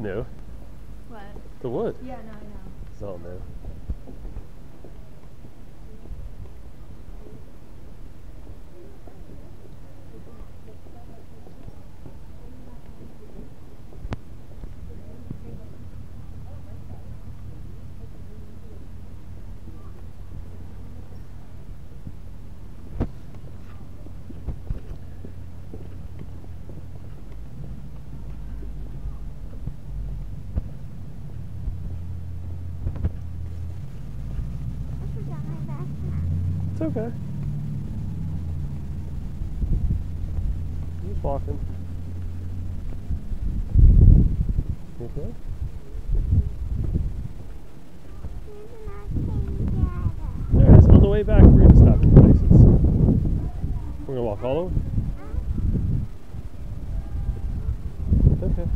new. What? The wood. Yeah, no, I know. It's all new. Okay. Just walking. Okay? There it is. On the way back, we're gonna stop in places. We're gonna walk all over. Okay.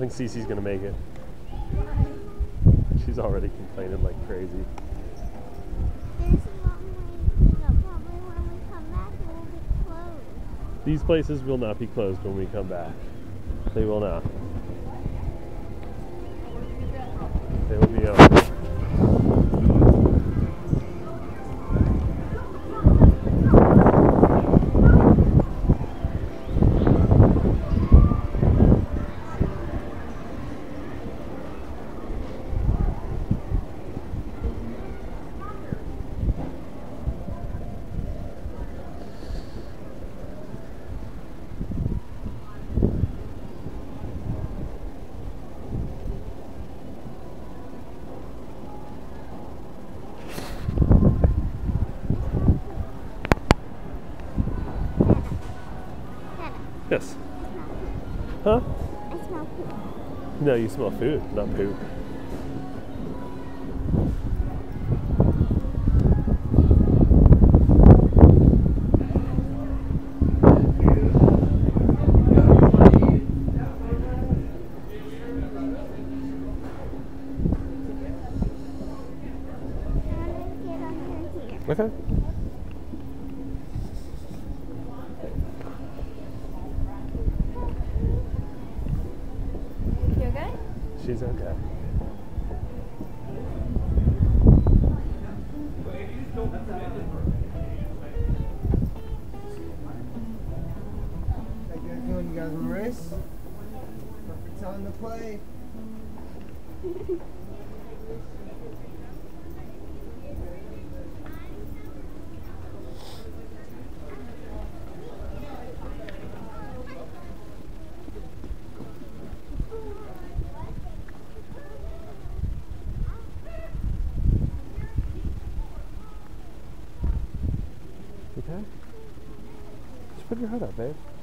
Don't think Cece's gonna make it. She's already complaining like crazy. These places will not be closed when we come back. They will not. Yes. Huh? I smell poop. No, you smell food, not poop. Put your head up, babe.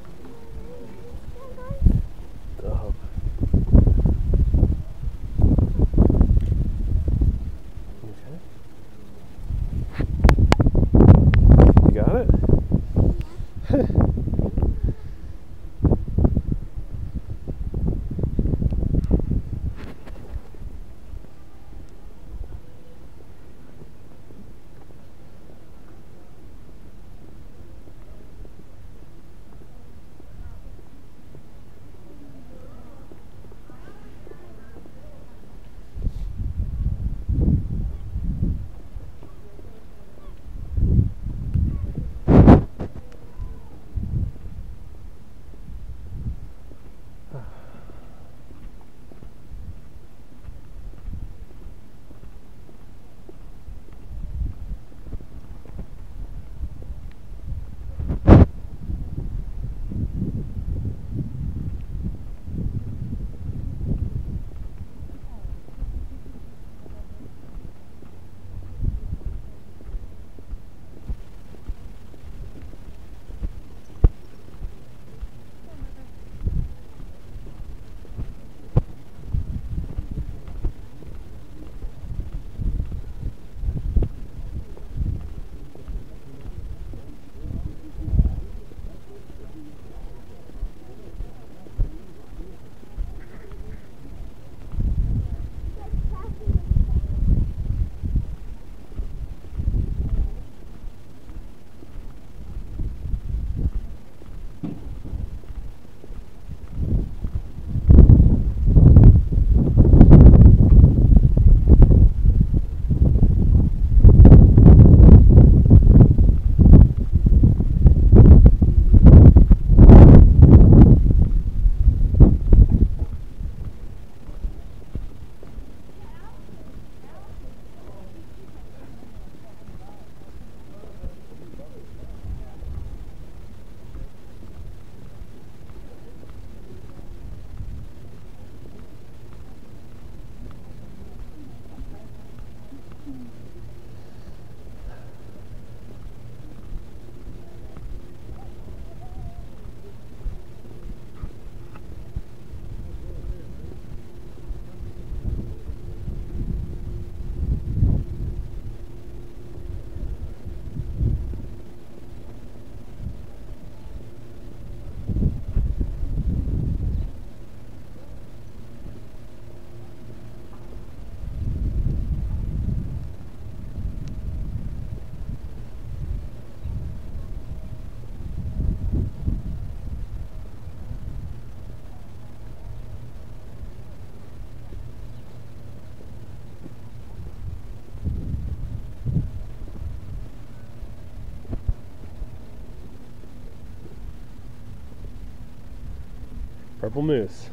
Purple moose.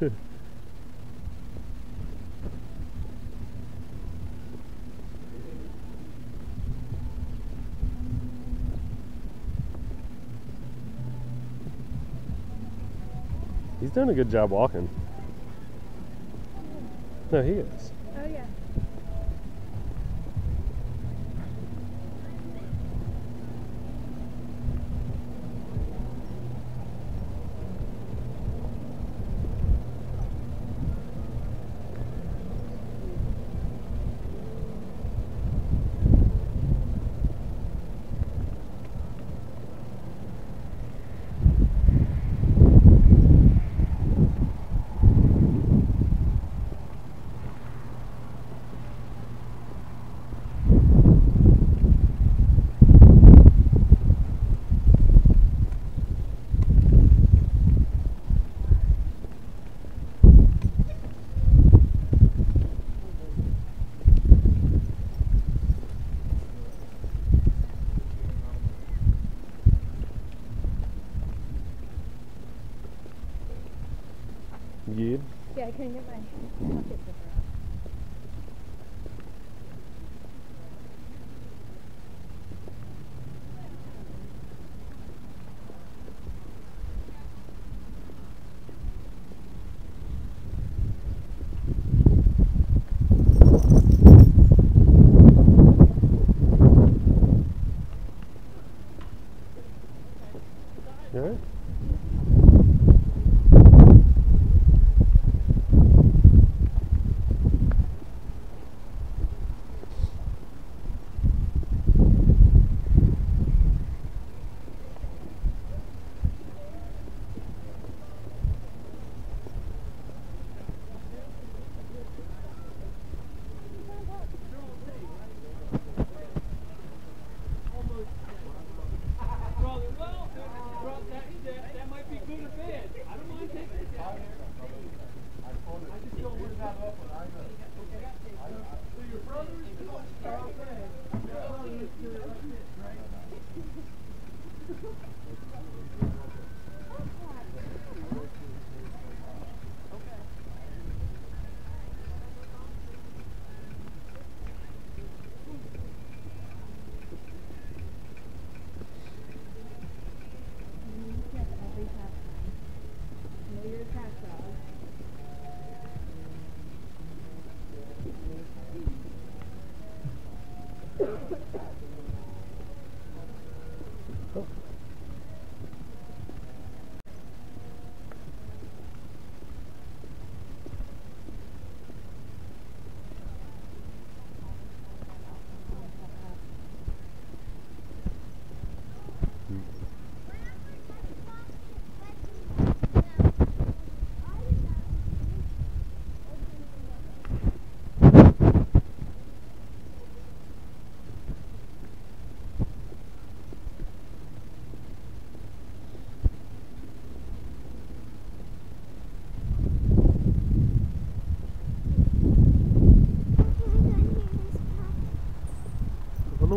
He's doing a good job walking. No, he is.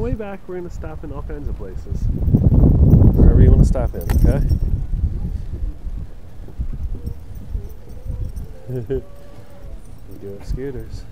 Way back, we're going to stop in all kinds of places. Wherever you want to stop in, okay? we do have scooters.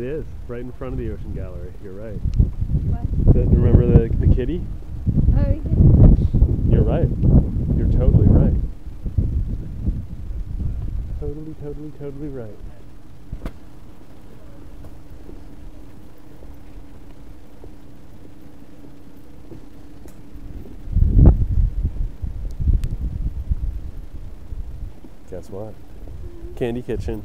It is right in front of the ocean gallery. You're right. What? The- remember the the kitty? Oh, yeah. You're right. You're totally right. Totally, totally, totally right. Guess what? Candy Kitchen.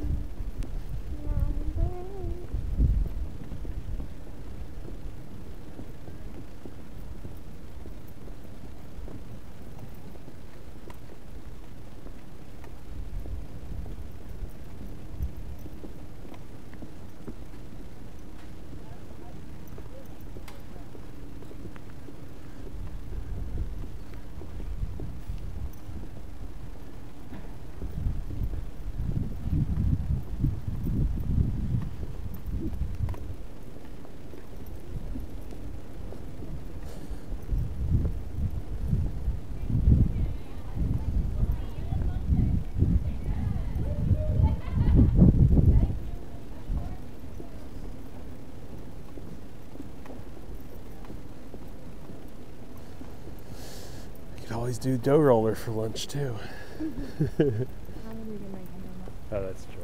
You could always do dough roller for lunch too. How many we can make? I don't know. Oh, that's true.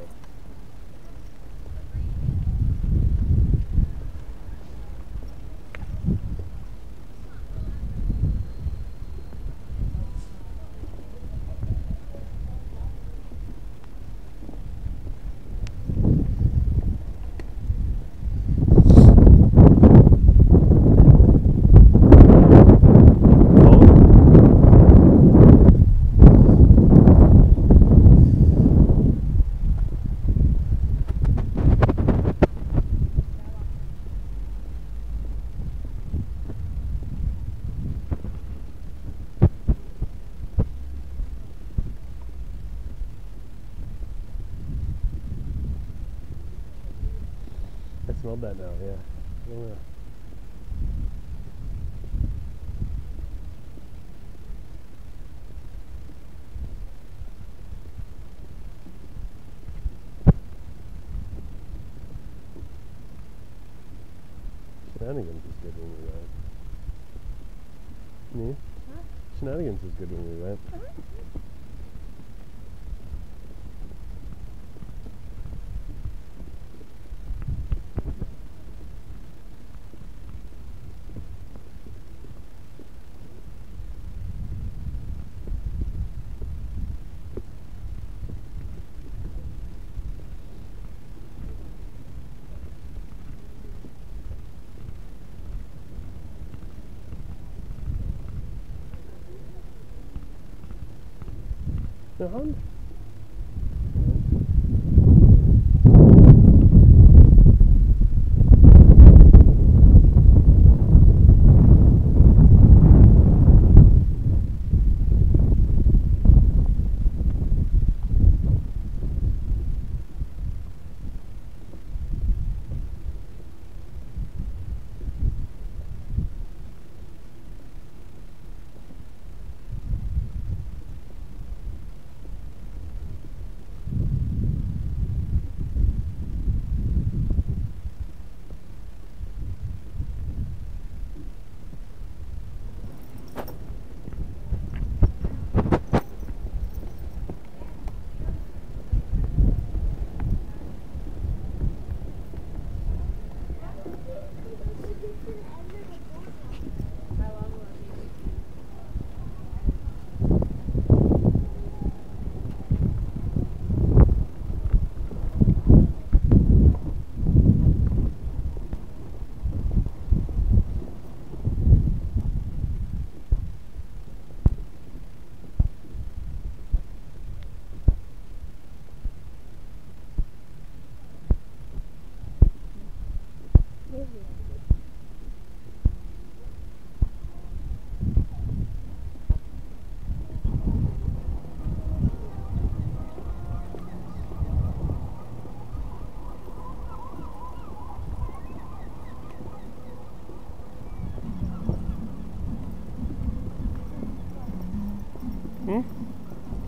Oh. I smelled that now, yeah. Know. Shenanigans was good when we went. Me? Shenanigans was good when we went. The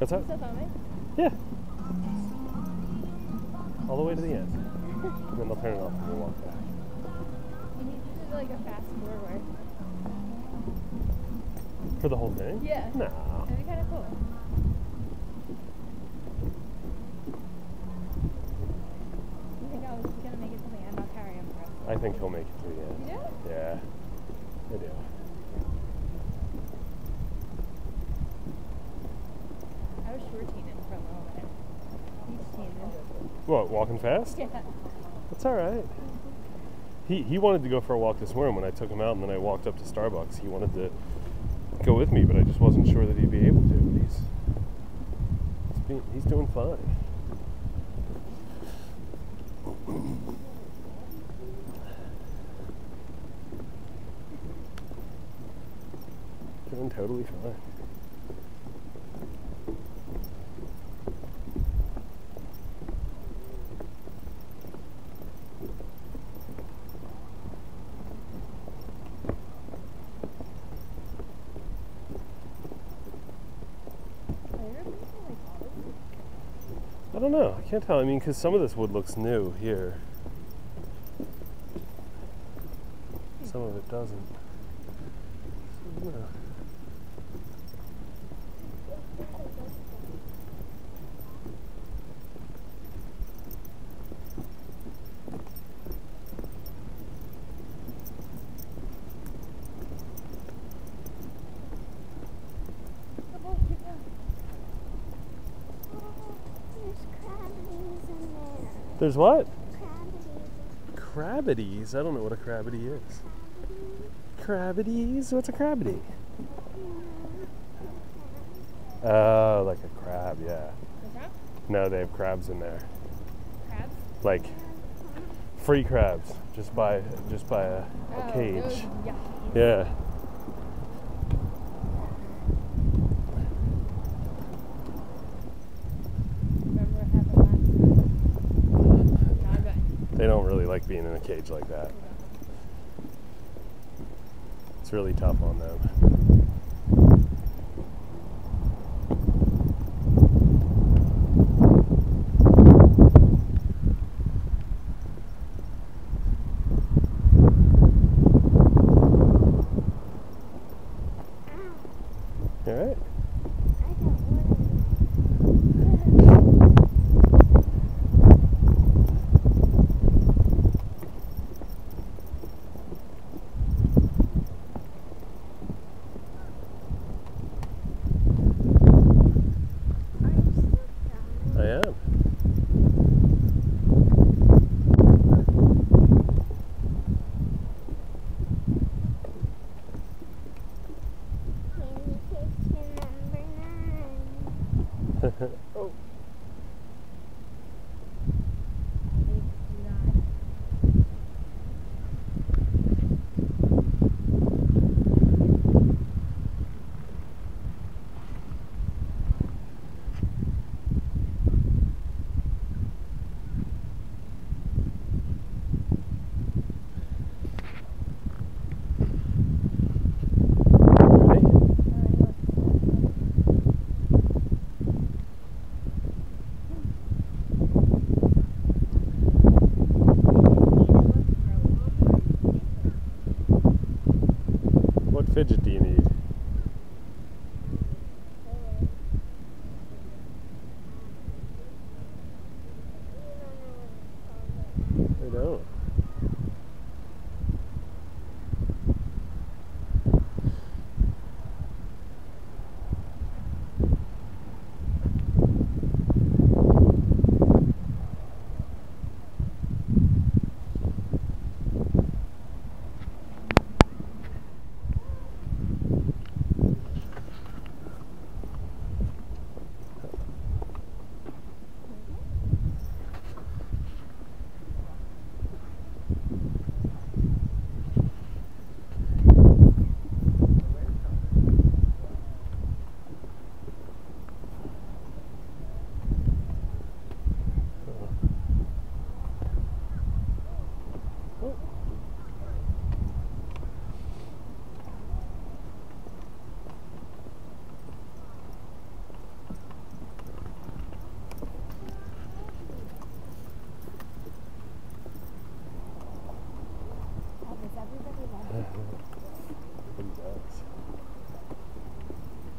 What's filming? Yeah. All the way to the end. And then I'll turn it off and we'll walk back. You need to do like a fast forward. For the whole thing? Yeah. No. That'd be kind of cool. You think I was gonna make it to the end? I'll carry him for us. I think he'll make it to the end. You do? Yeah. I do. I was shorting him for a little bit. He's teasing. What, walking fast? Yeah. That's all right. He, he wanted to go for a walk this morning when I took him out and then I walked up to Starbucks. He wanted to go with me, but I just wasn't sure that he'd be able to. But he's he's, being, he's doing fine. Doing totally fine. Are you really like all of them? I don't know. I can't tell. I mean, because some of this wood looks new here. Some of it doesn't. So, I don't know. Come on, keep going. There's crabbies in there. There's what? Crabbies. Crabbities. I don't know what a crabbity is. Crabbities? What's a crabbity? Oh, like a crab, yeah. What's? No, they have crabs in there. Crabs? Like free crabs, just by just by a, a Oh, cage. Oh, those. Yeah. Remember what happened last time? Not good. They don't really like being in a cage like that. It's really tough on them.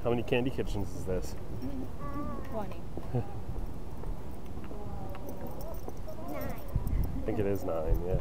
How many candy kitchens is this? 20. I think it is nine, yeah.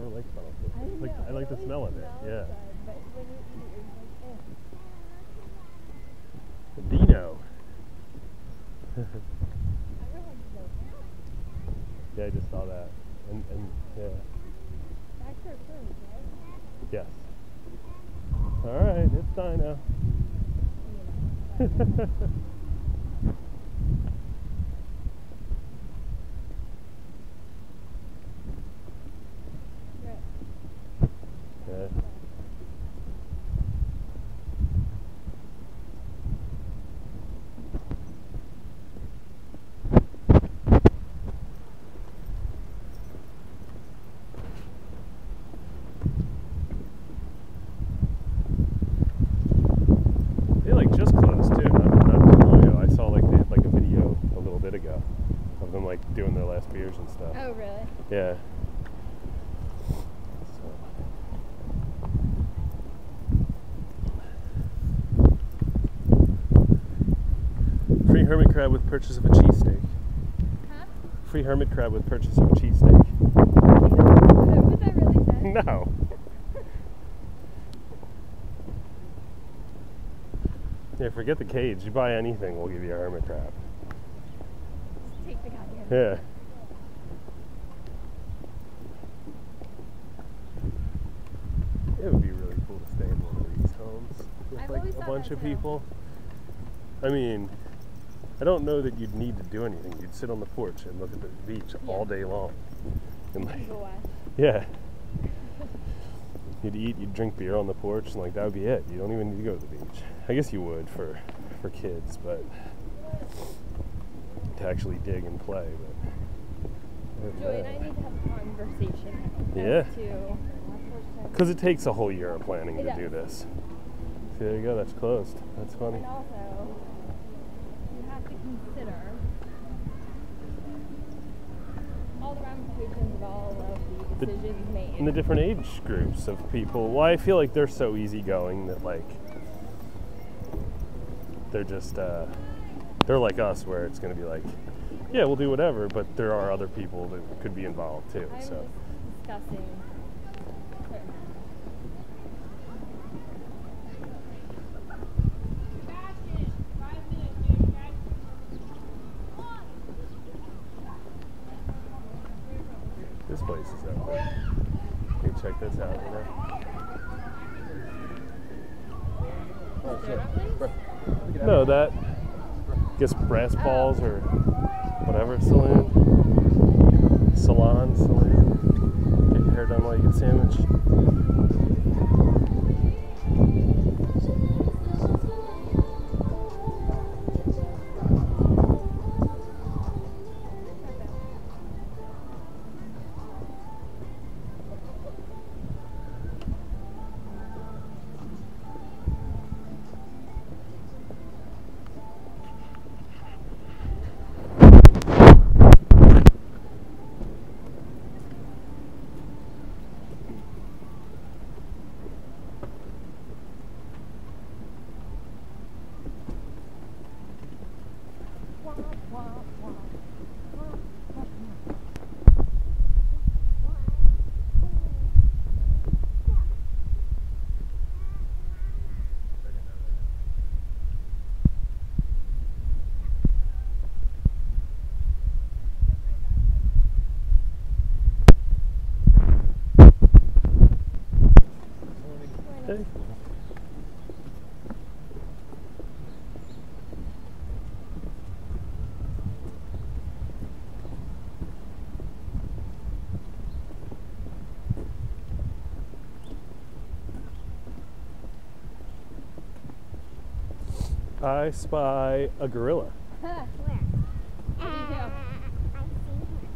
Never liked funnel cake. I like I like the smell of it. Yeah. good, but when you eat it, you're like, eh. Dino. I really like those. Yeah, I just saw that. And and yeah. Back to our cruise, right? Yes. Alright, it's Dino. You know, but- Right. yeah. They like just closed too, not, not too long ago. I saw like they had like a video a little bit ago of them like doing their last beers and stuff. Oh, really? Yeah. So. Free hermit crab with purchase of a cheesesteak. Huh? Free hermit crab with purchase of a cheesesteak. That really? No. Yeah, forget the cage. You buy anything, we'll give you a hermit crab. Just take the goddamn. Yeah. It would be really cool to stay in one of these homes with I've like a bunch of too. people. I mean, I don't know that you'd need to do anything. You'd sit on the porch and look at the beach all day long. And like, yeah. You'd eat, you'd drink beer on the porch, and like that would be it. You don't even need to go to the beach. I guess you would for for kids, but to actually dig and play. But Joey and I need to have a conversation. Yeah. Because it takes a whole year of planning It to do this. See, there you go. That's closed. That's funny. And also, you have to consider all the ramifications of all The- made. And the different age groups of people. Well, I feel like they're so easygoing that like they're just uh, they're like us, where it's going to be like, yeah, we'll do whatever, but there are other people that could be involved too. I'm so discussing. this place is open. You check this out. You know? Oh, no, that I guess brass balls or whatever saloon. Salon, saloon. Get your hair done while you get sandwich. I spy a gorilla. Where? How do you Uh. I see him.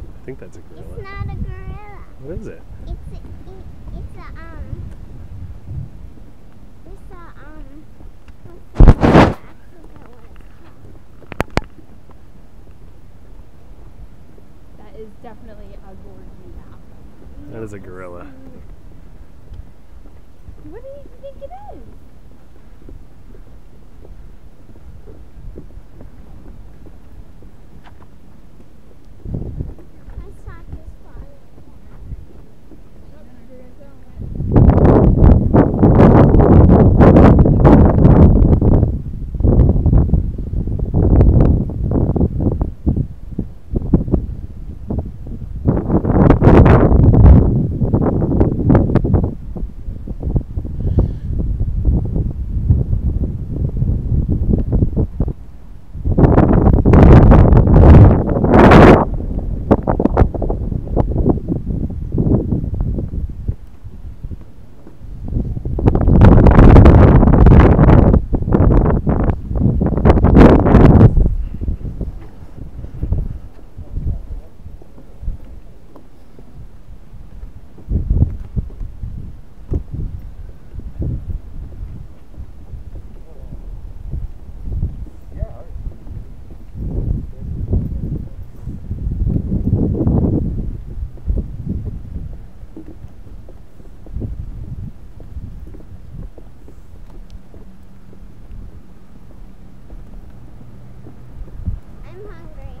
I think that's a It's gorilla. not a gorilla. What is it? It's a, it, it's a um. It's a um. What's the, I forget what it's called. That is definitely a gorilla. That is a gorilla. What do you think it is? My sock is falling. I'm hungry.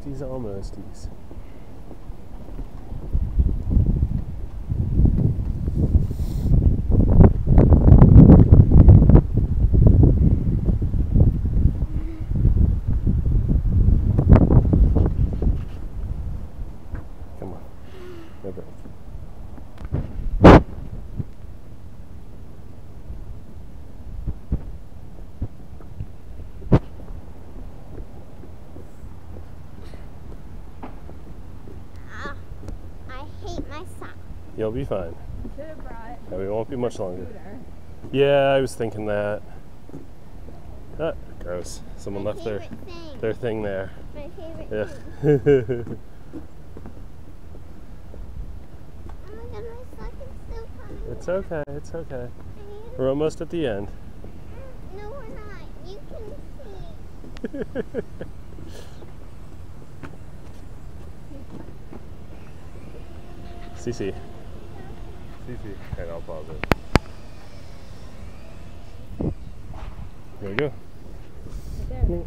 are you saying that? Because I can see what. We're almosties. Almosties, almosties. Come on. No break. Ah, I hate my sock. You'll be fine. You should have brought No, won't be much longer. Yeah, I was thinking that. Ah, gross. Someone my left their thing. their thing there. My favorite Yeah. thing. Oh my god, my sock is still coming. it's okay. It's okay. We're almost at the end. No, we're not. You can see. Cece. Cece. Alright, I'll pause it. There we go. Right there.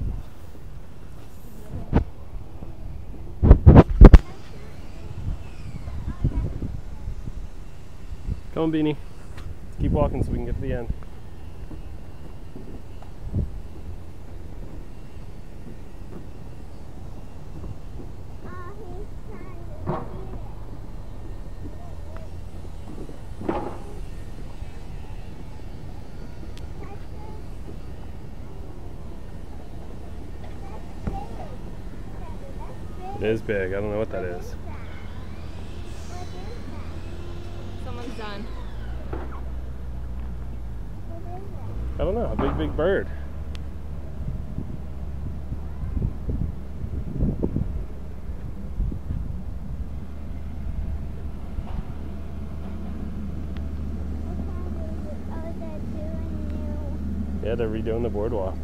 Come on, Beanie. Let's keep walking so we can get to the end. Oh, he's trying to eat It is big. I don't know what that is. Someone's done. I don't know. A big, big bird. Yeah, they're redoing the boardwalk.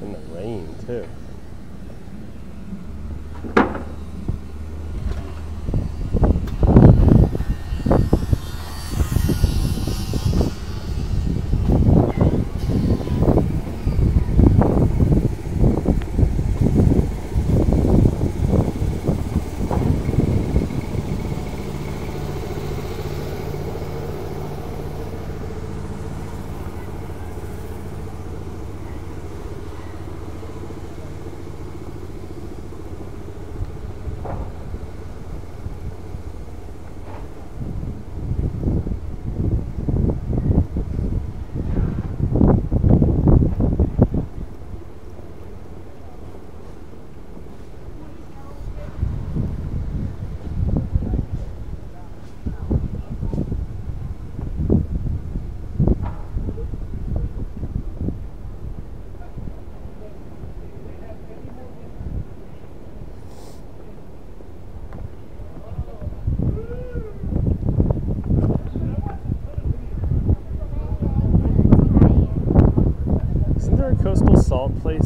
In the rain, too.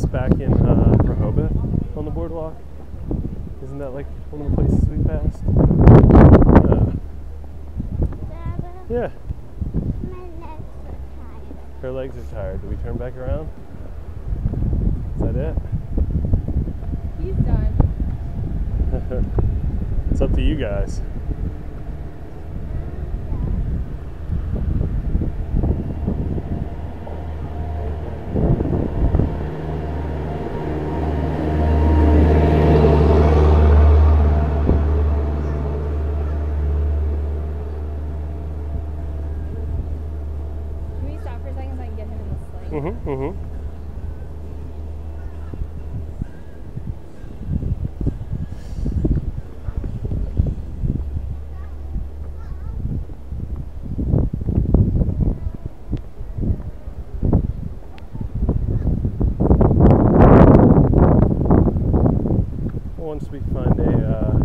Back in uh, Rehoboth on the boardwalk? Isn't that like one of the places we passed? Uh, Dada, yeah, my legs are tired. her legs are tired. Do we turn back around? Is that it? He's done. it's up to you guys. Can we stop for a second so I can get him in the sling? Mm-hmm. Mm-hmm. Once we find a uh,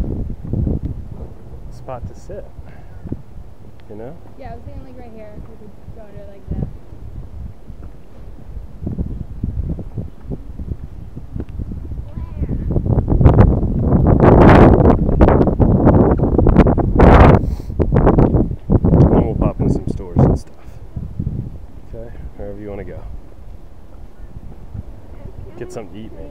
spot to sit, you know. Yeah, I was thinking like right here. We could go to like that. And then we'll pop in some stores and stuff. Okay, wherever you want to go. Get something to eat, maybe.